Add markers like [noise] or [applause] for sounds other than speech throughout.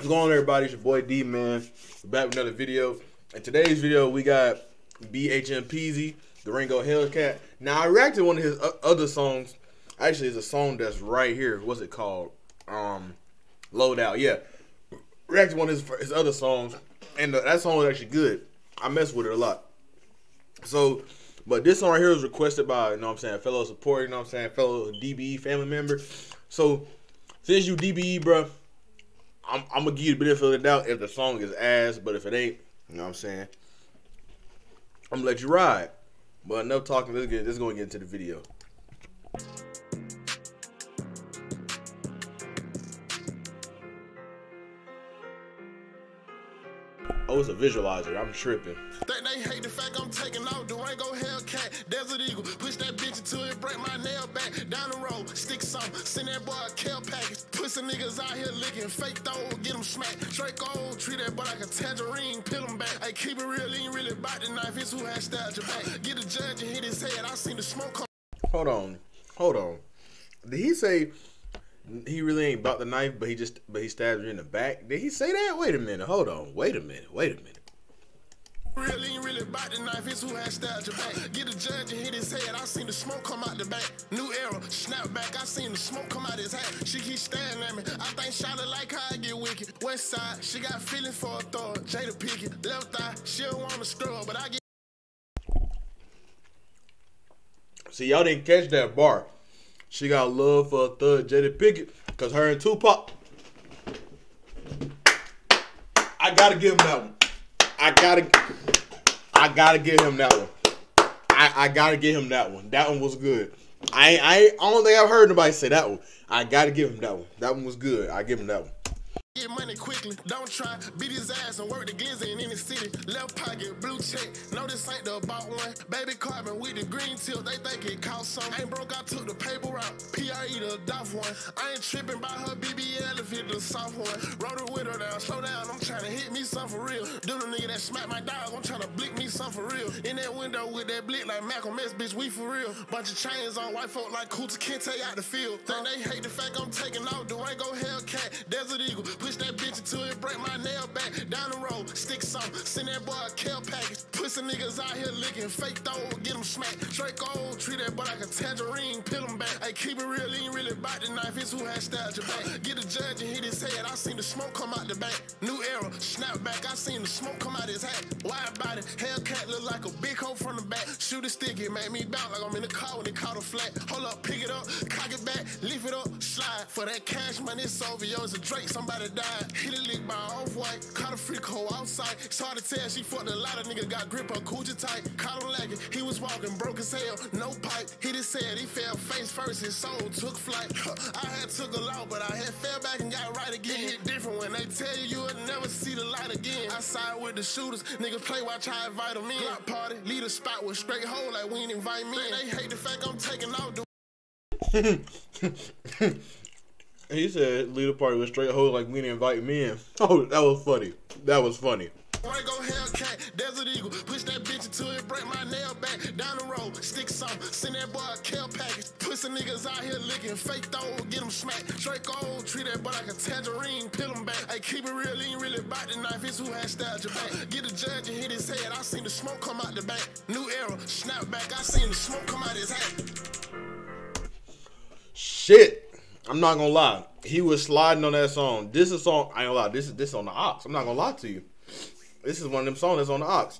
What's going on, everybody? It's your boy D, man. We're back with another video. In today's video, we got BHM PEZZY, the Ringo Hellcat. Now, I reacted to one of his other songs. Actually, it's a song that's right here. What's it called? Um, Loadout. Yeah. Reacted to one of his, his other songs, and the, that song was actually good. I mess with it a lot. So, but this song right here was requested by, you know what I'm saying, fellow support, you know what I'm saying, fellow DBE family member. So, since you DBE, bro, I'm, I'm gonna give you the benefit of the doubt if the song is ass, but if it ain't, you know what I'm saying, I'm gonna let you ride. But enough talking. Let's get let's go and get into the video. Oh, it's a visualizer. I'm tripping. Think they hate the fact I'm taking off Durango Hellcat, Desert Eagle. Push that bitch until it break my nail back. Down the road, stick some, send that boy a care package. Pussy niggas out here licking fake though, get them smacked. Straight gold, treat that boy like a tangerine, peel him back. Hey, keep it real, ain't really about the knife, it's who has stabbed your back. Get a judge and hit his head, I seen the smoke come. Hold on, hold on. Did he say he really ain't bought the knife, but he just but he stabbed you in the back. Did he say that? Wait a minute. Hold on. Wait a minute. Wait a minute. Really really about the knife, it's who has stabbed your back. Get a judge and hit his head, I seen the smoke come out the back. New era, snap back, I seen the smoke come out his hat. She keep staring at me, I think Charlotte like how I get wicked. West side, she got feelings for a thug. Jada Pinkett, left eye, she don't want to scrub, but I get. See, y'all didn't catch that bar. She got love for a thug, Jada Pinkett, because her and Tupac. I gotta give him that one. I gotta, I gotta give him that one. I, I gotta give him that one. That one was good. I, I, I don't think I've heard nobody say that one. I gotta give him that one. That one was good. I give him that one. Get money quickly, don't try. Beat his ass and work the glizzy in any city. Left pocket, blue check. No, this ain't the about one. Baby carbon with the green tip, they think it cost some. Ain't broke, I took the paper route. PRE the doff one. I ain't tripping by her BBL if it the soft one. Her with her down, slow down. I'm trying to hit me something for real. Do the nigga that smack my dog, I'm trying to blick me something for real. In that window with that blick like Malcolm X, bitch, we for real. Bunch of chains on white folk like Kunta Kinte out the field. Think they hate the fact I'm taking off Durango Hellcat, Desert Eagle. Push that bitch until it break my nail back. Down the road, stick some, send that boy a care package. Pussy niggas out here licking fake though, get them smacked. Straight gold, treat that boy like a tangerine, peel him back. Hey, keep it real, ain't really about the knife, it's who has stabbed your back. Get a judge and hit his head, I seen the smoke come out the back. New era, snap back, I seen the smoke come out his hat. Wide body, Hellcat look like a big hole from the back. Shoot a stick, it made me bounce like I'm in the car when it caught a flat. Hold up, pick it up, cock it back, lift it up, slide. For that cash money, it's over, yo, it's a Drake, somebody died. Hit a lick by off-white, caught a freak hoe outside. It's hard to tell, she fucked a lot of niggas, got grip on coochie tight. Caught him lagging, he was walking, broke his hell, no pipe. He just said he fell face first, his soul took flight. I had took a lot, but I had fell back and got right again. Hit different when they tell you you'll never see the light again. I side with the shooters, niggas play, watch I invite them in. Block party, lead a spot with straight hole like we ain't invite me. They hate the fact I'm taking off [laughs] He said, lead a party with straight hoes like we didn't invite me in. [laughs] Oh, that was funny. That was funny. Rango Hellcat, Desert Eagle. Push that bitch until it break my nail back. Down the road, stick some, send that boy a care package. Pussy niggas out here licking fake though, get them smacked. Straight gold, treat that boy like a tangerine, peel him back. Hey, keep it real, ain't really about the knife, it's who has your back. Get a judge and hit his head, I seen the smoke come out the back. New era, snap back, I seen the smoke come out his hat. Shit. I'm not gonna lie. He was sliding on that song. This is song. I ain't gonna lie. This is this on the ox. I'm not gonna lie to you. This is one of them songs that's on the ox.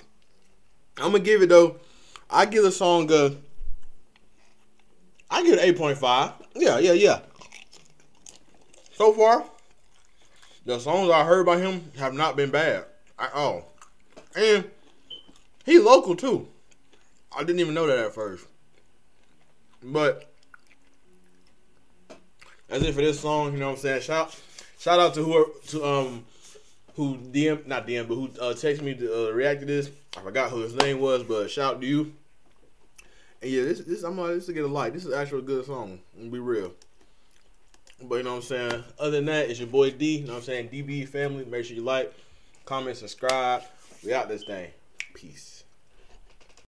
I'm gonna give it though. I give the song a. I give it eight point five. Yeah, yeah, yeah. So far, the songs I heard by him have not been bad at all, and he local too. I didn't even know that at first, but as it for this song, you know what I'm saying? Shout shout out to who to um who DM not DM but who uh, texted me to uh, react to this. I forgot who his name was, but shout out to you. And yeah, this this I'm gonna this to get a like. This is actually a good song. Be real. But you know what I'm saying? Other than that, it's your boy D. You know what I'm saying? DB family. Make sure you like, comment, subscribe. We out this thing. Peace.